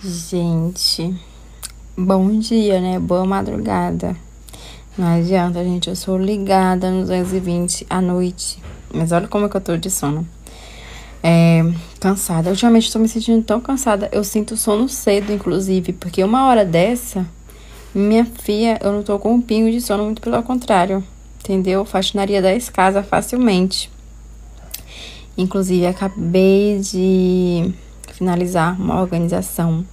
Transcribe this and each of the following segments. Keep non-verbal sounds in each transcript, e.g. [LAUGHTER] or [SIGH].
Gente, bom dia, né? Boa madrugada. Não adianta, gente. Eu sou ligada nos 220 à noite. Mas olha como é que eu tô de sono. É, cansada. Ultimamente estou me sentindo tão cansada. Eu sinto sono cedo, inclusive. Porque uma hora dessa, minha filha, eu não tô com um pingo de sono, muito pelo contrário. Entendeu? Faxinaria 10 casas facilmente. Inclusive, acabei de finalizar uma organização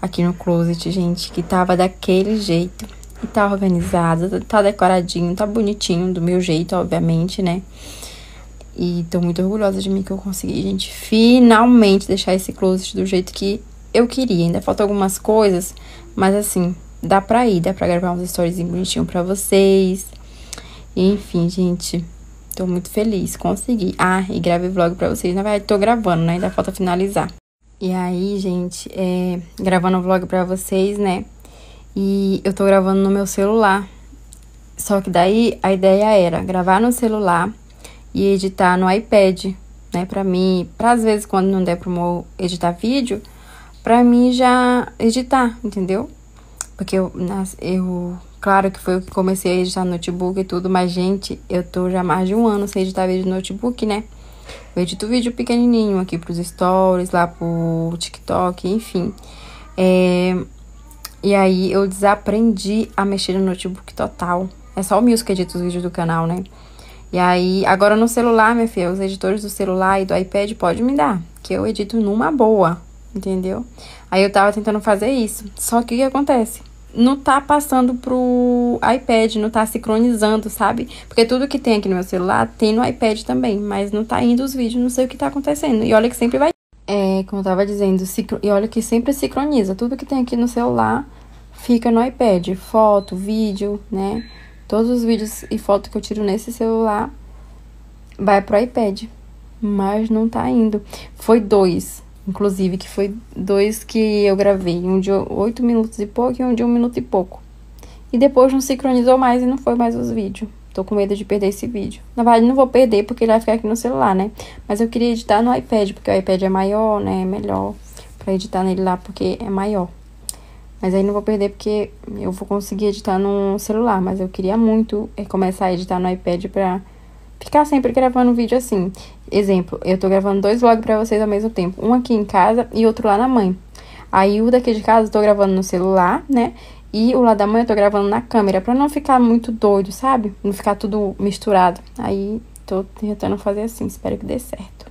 aqui no closet, gente, que tava daquele jeito. E tá organizada, tá decoradinho, tá bonitinho, do meu jeito, obviamente, né? E tô muito orgulhosa de mim que eu consegui, gente, finalmente deixar esse closet do jeito que eu queria. Ainda faltam algumas coisas, mas assim, dá pra ir, dá pra gravar uns stories bonitinho pra vocês. Enfim, gente, Tô muito feliz, consegui. Ah, e gravei vlog pra vocês. Na verdade, tô gravando, né? Ainda falta finalizar. E aí, gente, é, gravando o vlog pra vocês, né? E eu tô gravando no meu celular. Só que daí a ideia era gravar no celular e editar no iPad, né? Pra mim, pra às vezes quando não der pro editar vídeo, pra mim já editar, entendeu? Porque eu, eu Claro que foi eu que comecei a editar no notebook e tudo, mas, gente, eu tô já mais de um ano sem editar vídeo no notebook, né? Eu edito vídeo pequenininho aqui pros stories, lá pro TikTok, enfim. É... E aí eu desaprendi a mexer no notebook total. É só o Mills que edita os vídeos do canal, né? E aí, agora no celular, minha filha, os editores do celular e do iPad pode me dar, que eu edito numa boa, entendeu? Aí eu tava tentando fazer isso. Só que o que acontece? Não tá passando pro iPad, não tá sincronizando, sabe? Porque tudo que tem aqui no meu celular tem no iPad também, mas não tá indo os vídeos, não sei o que tá acontecendo. E olha que sempre vai. É, como eu tava dizendo, e olha que sempre sincroniza. Tudo que tem aqui no celular fica no iPad. Foto, vídeo, né? Todos os vídeos e fotos que eu tiro nesse celular vai pro iPad. Mas não tá indo. Foi dois Inclusive, que foi dois que eu gravei. Um de oito minutos e pouco e um de um minuto e pouco. E depois não sincronizou mais e não foi mais os vídeos. Tô com medo de perder esse vídeo. Na verdade, não vou perder porque ele vai ficar aqui no celular, né? Mas eu queria editar no iPad, porque o iPad é maior, né? É melhor pra editar nele lá, porque é maior. Mas aí não vou perder porque eu vou conseguir editar no celular. Mas eu queria muito é, começar a editar no iPad pra ficar sempre gravando vídeo assim. Exemplo, eu tô gravando dois vlogs pra vocês ao mesmo tempo. Um aqui em casa e outro lá na mãe. Aí o daqui de casa eu tô gravando no celular, né? E o lá da mãe eu tô gravando na câmera, pra não ficar muito doido, sabe? Não ficar tudo misturado. Aí tô tentando fazer assim, espero que dê certo.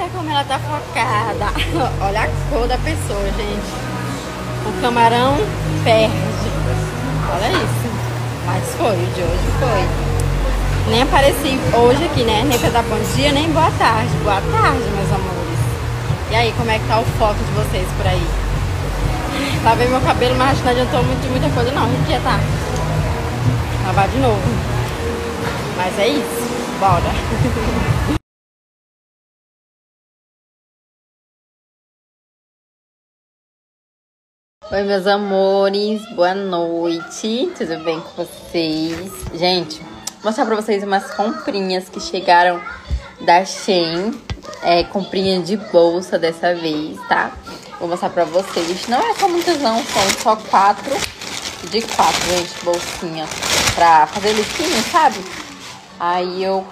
Eita, como ela tá focada. [LAUGHS] Olha a cor da pessoa, gente. O camarão perde. Olha isso. Mas foi, o de hoje foi. Nem apareci hoje aqui, né? Nem pra dar bom dia, nem boa tarde. Boa tarde, meus amores. E aí, como é que tá o foco de vocês por aí? Lavei meu cabelo, mas não adiantou muito, muita coisa não. A gente já tá. Lavar de novo. Mas é isso. Bora. [LAUGHS] Oi, meus amores, boa noite, tudo bem com vocês? Gente, vou mostrar pra vocês umas comprinhas que chegaram da Shein, é, comprinha de bolsa dessa vez, tá? Vou mostrar pra vocês, não é só muitas não, são só quatro, de quatro, gente, bolsinha, pra fazer lookinho, sabe? Aí eu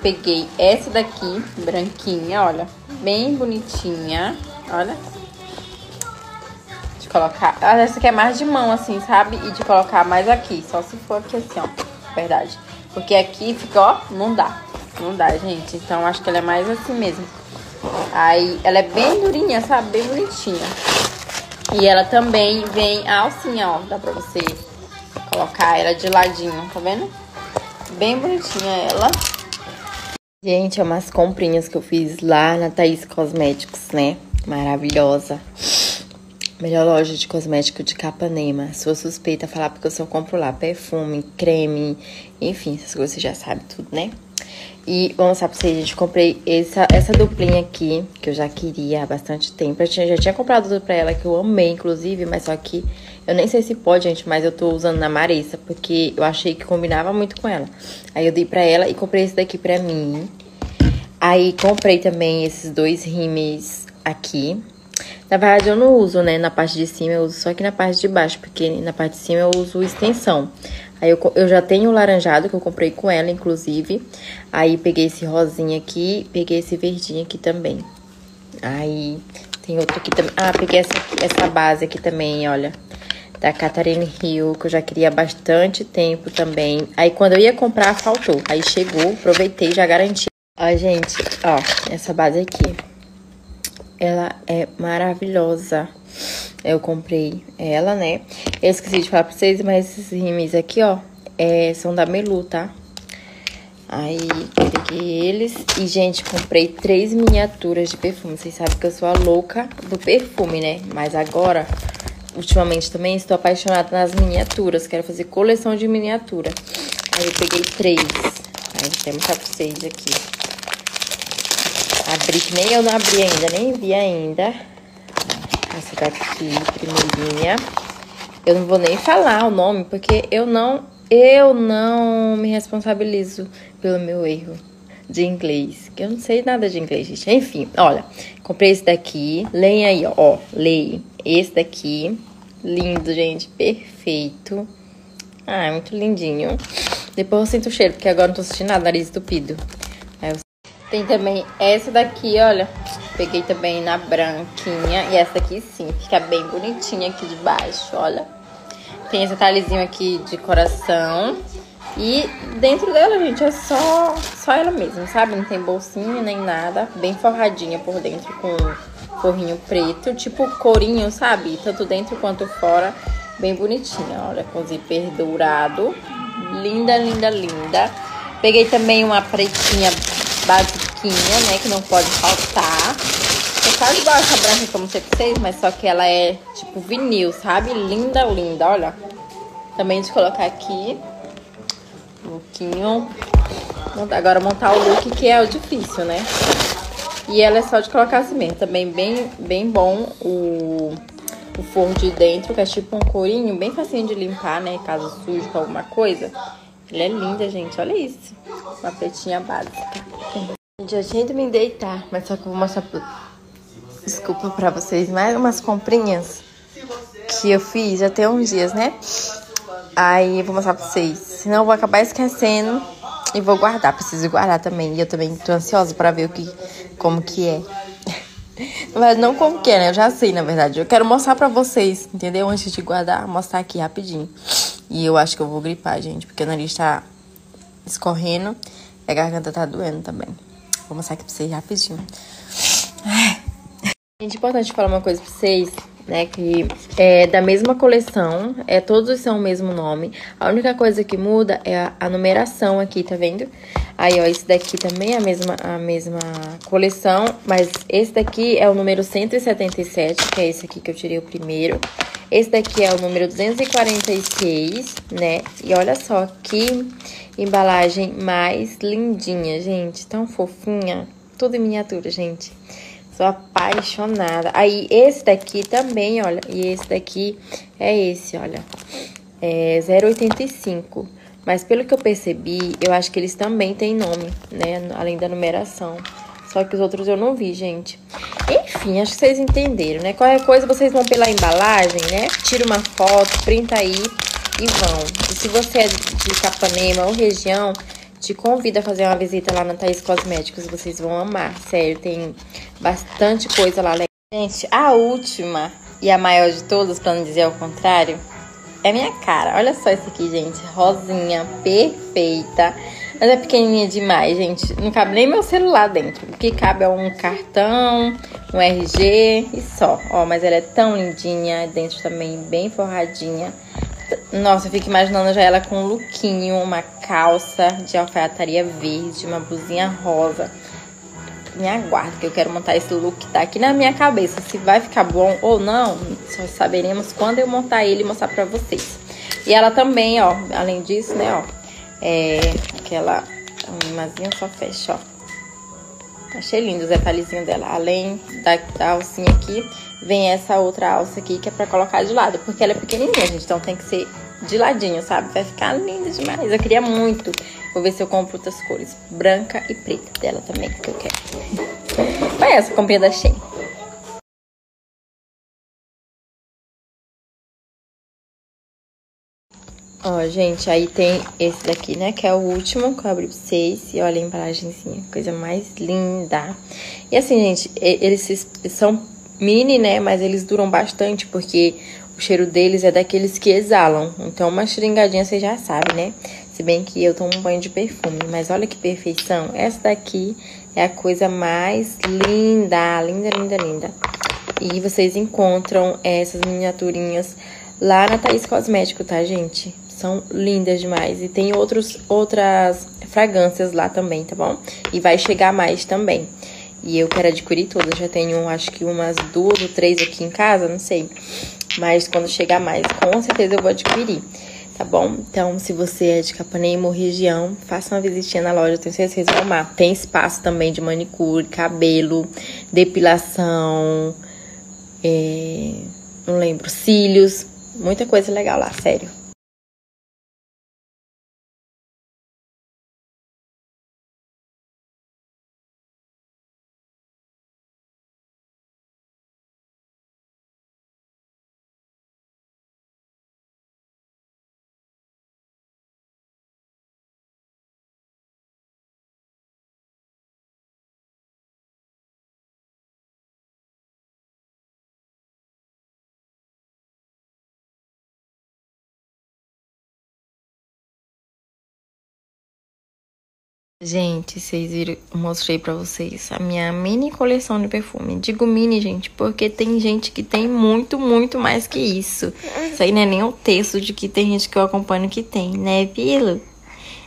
peguei essa daqui, branquinha, olha, bem bonitinha, olha colocar. Ah, essa aqui é mais de mão, assim, sabe? E de colocar mais aqui. Só se for aqui assim, ó. Verdade. Porque aqui fica, ó, não dá. Não dá, gente. Então acho que ela é mais assim mesmo. Aí ela é bem durinha, sabe? Bem bonitinha. E ela também vem a alcinha, ó. Dá pra você colocar ela de ladinho, tá vendo? Bem bonitinha ela. Gente, é umas comprinhas que eu fiz lá na Thaís Cosméticos, né? Maravilhosa. Melhor loja de cosmético de Capanema. Sou suspeita falar porque eu só compro lá perfume, creme, enfim, essas coisas você já sabe tudo, né? E vou mostrar pra vocês, gente. Comprei essa, essa duplinha aqui, que eu já queria há bastante tempo. Eu tinha, já tinha comprado tudo pra ela, que eu amei, inclusive, mas só que eu nem sei se pode, gente, mas eu tô usando na Marissa, porque eu achei que combinava muito com ela. Aí eu dei pra ela e comprei esse daqui pra mim. Aí comprei também esses dois rímeis aqui. Na verdade, eu não uso, né, na parte de cima, eu uso só aqui na parte de baixo, porque na parte de cima eu uso extensão. Aí eu, eu já tenho o laranjado, que eu comprei com ela, inclusive. Aí peguei esse rosinha aqui, peguei esse verdinho aqui também. Aí tem outro aqui também. Ah, peguei essa, essa base aqui também, olha. Da Catarina Hill, que eu já queria há bastante tempo também. Aí quando eu ia comprar, faltou. Aí chegou, aproveitei, já garanti. Ó, gente, ó, essa base aqui. Ela é maravilhosa. Eu comprei ela, né? Eu esqueci de falar pra vocês, mas esses rimes aqui, ó, é, são da Melu, tá? Aí, peguei eles. E, gente, comprei três miniaturas de perfume. Vocês sabem que eu sou a louca do perfume, né? Mas agora, ultimamente também, estou apaixonada nas miniaturas. Quero fazer coleção de miniatura. Aí, eu peguei três. Aí, vou até mostrar pra vocês aqui. Abri, que nem eu não abri ainda, nem vi ainda. Essa daqui, primeirinha. Eu não vou nem falar o nome, porque eu não, eu não me responsabilizo pelo meu erro de inglês. Que eu não sei nada de inglês, gente. Enfim, olha, comprei esse daqui. Leia aí, ó, leia. Esse daqui, lindo, gente, perfeito. Ah, é muito lindinho. Depois eu sinto o cheiro, porque agora não tô sentindo nada, nariz estupido. Tem também essa daqui, olha. Peguei também na branquinha. E essa daqui sim, fica bem bonitinha aqui de baixo, olha. Tem esse talhezinho aqui de coração. E dentro dela, gente, é só, só ela mesma, sabe? Não tem bolsinha nem nada. Bem forradinha por dentro com forrinho preto. Tipo corinho, sabe? Tanto dentro quanto fora. Bem bonitinha, olha. Com zíper dourado. Linda, linda, linda. Peguei também uma pretinha basiquinha, né? Que não pode faltar. É quase igual essa branca que eu mostrei pra vocês, mas só que ela é tipo vinil, sabe? Linda, linda, olha. Também de colocar aqui. Um pouquinho. Agora montar o look, que é o difícil, né? E ela é só de colocar assim mesmo. Também bem, bem bom o, o forro de dentro, que é tipo um corinho, bem facinho de limpar, né? Caso suje com alguma coisa. Ela é linda, gente. Olha isso. Uma pretinha básica. Gente, eu tinha ido me deitar, mas só que eu vou mostrar... Desculpa pra vocês. Mais umas comprinhas que eu fiz já tem uns dias, né? Aí eu vou mostrar pra vocês. Senão eu vou acabar esquecendo e vou guardar. Preciso guardar também. E eu também tô ansiosa pra ver o que, como que é. [LAUGHS] Mas não como que é, né? Eu já sei, na verdade. Eu quero mostrar pra vocês, entendeu? Antes de guardar, mostrar aqui rapidinho. E eu acho que eu vou gripar, gente, porque o nariz tá escorrendo e a garganta tá doendo também. Vou mostrar aqui pra vocês rapidinho. Gente, importante falar uma coisa pra vocês, né? Que é da mesma coleção, é, todos são o mesmo nome. A única coisa que muda é a, a numeração aqui, tá vendo? Aí, ó, esse daqui também é a mesma, a mesma coleção, mas esse daqui é o número 177, que é esse aqui que eu tirei o primeiro. Esse daqui é o número 246, né? E olha só que embalagem mais lindinha, gente. Tão fofinha. Tudo em miniatura, gente. Sou apaixonada. Aí, esse daqui também, olha. E esse daqui é esse, olha. É 0,85. Mas pelo que eu percebi, eu acho que eles também têm nome, né? Além da numeração. Só que os outros eu não vi, gente. Enfim, acho que vocês entenderam, né? Qualquer coisa vocês vão pela embalagem, né? Tira uma foto, printa aí e vão. E se você é de Capanema ou região, te convido a fazer uma visita lá na Thaís Cosméticos. Vocês vão amar, sério. Tem bastante coisa lá. Gente, a última E a maior de todas, pra não dizer ao contrário, é minha cara. Olha só isso aqui, gente. Rosinha, perfeita. Mas é pequenininha demais, gente. Não cabe nem meu celular dentro. O que cabe é um cartão, um RG e só. Ó, mas ela é tão lindinha. Dentro também bem forradinha. Nossa, eu fico imaginando já ela com um lookinho, uma calça de alfaiataria verde, uma blusinha rosa. Me aguarde que eu quero montar esse look tá aqui na minha cabeça. Se vai ficar bom ou não, só saberemos quando eu montar ele e mostrar pra vocês. E ela também, ó, além disso, né, ó, é aquela imazinha só fecha, ó. Achei lindo os detalhezinhos dela. Além da, da alcinha aqui, vem essa outra alça aqui que é pra colocar de lado. Porque ela é pequenininha, gente. Então tem que ser de ladinho, sabe? Vai ficar linda demais. Eu queria muito. Vou ver se eu compro outras cores. Branca e preta dela também, que eu quero. Olha essa comprinha da Shein. Ó, gente, aí tem esse daqui, né? Que é o último que eu abri pra vocês. E olha a embalagenzinha, coisa mais linda. E assim, gente, eles são mini, né? Mas eles duram bastante porque o cheiro deles é daqueles que exalam. Então, uma xeringadinha você já sabe, né? Se bem que eu tomo um banho de perfume. Mas olha que perfeição. Essa daqui é a coisa mais linda, linda, linda, linda. E vocês encontram essas miniaturinhas lá na Thaís Cosmético, tá, gente? São lindas demais. E tem outros, outras fragrâncias lá também, tá bom? E vai chegar mais também. E eu quero adquirir todas. Já tenho, acho que umas duas ou três aqui em casa, não sei. Mas quando chegar mais, com certeza eu vou adquirir. Tá bom? Então, se você é de Capanema ou região, faça uma visitinha na loja, tenho certeza que vocês vão amar. Tem espaço também de manicure, cabelo, depilação, é... não lembro, cílios, muita coisa legal lá, sério. Gente, vocês viram, mostrei pra vocês a minha mini coleção de perfume. Digo mini, gente, porque tem gente que tem muito, muito mais que isso. Isso aí não é nem o texto de que tem gente que eu acompanho que tem, né, Vilo?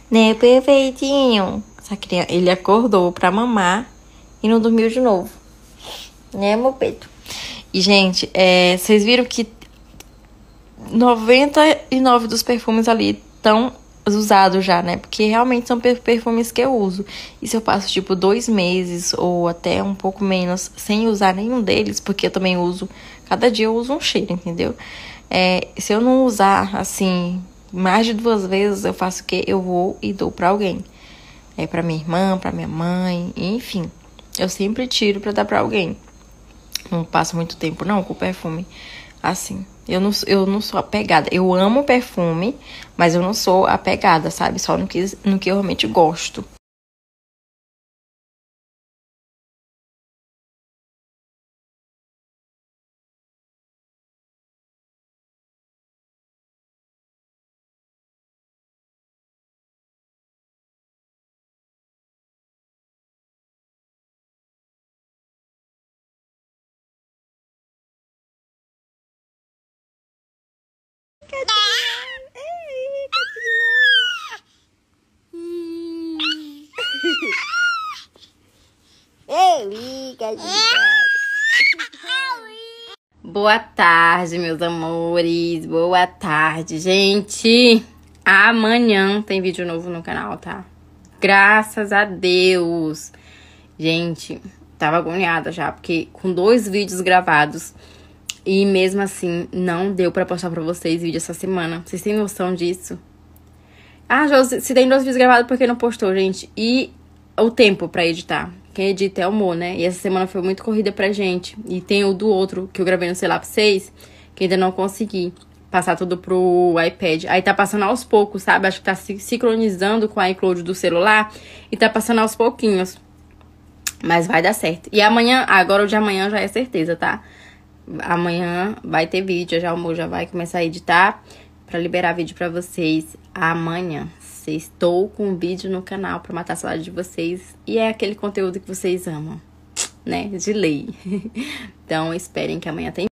Né, perfeitinho? Essa criança, ele acordou pra mamar e não dormiu de novo. Né, meu peito? E, gente, é, vocês viram que 99 dos perfumes ali estão usado já, né? Porque realmente são perfumes que eu uso. E se eu passo tipo dois meses ou até um pouco menos sem usar nenhum deles, porque eu também uso, cada dia eu uso um cheiro, entendeu? É, se eu não usar assim mais de duas vezes, eu faço o que? Eu vou e dou para alguém. É para minha irmã, para minha mãe, enfim. Eu sempre tiro para dar para alguém. Não passo muito tempo não com perfume assim. Eu não, eu não sou apegada. Eu amo perfume, mas eu não sou apegada, sabe? Só no que, no que eu realmente gosto. Boa tarde, meus amores. Boa tarde, gente. Amanhã tem vídeo novo no canal, tá? Graças a Deus. Gente, tava agoniada já, porque com dois vídeos gravados e mesmo assim não deu para postar para vocês vídeo essa semana. Vocês têm noção disso? Ah, já se tem dois vídeos gravados porque não postou, gente. E o tempo para editar. Quem edita é o Mo, né? E essa semana foi muito corrida pra gente. E tem o do outro que eu gravei no Celap 6, que ainda não consegui passar tudo pro iPad. Aí tá passando aos poucos, sabe? Acho que tá se sincronizando com a iCloud do celular e tá passando aos pouquinhos. Mas vai dar certo. E amanhã, agora o de amanhã já é certeza, tá? amanhã vai ter vídeo, já o amor já vai começar a editar para liberar vídeo para vocês amanhã. Estou com um vídeo no canal para matar a saudade de vocês e é aquele conteúdo que vocês amam, né? De lei. [LAUGHS] Então esperem que amanhã tem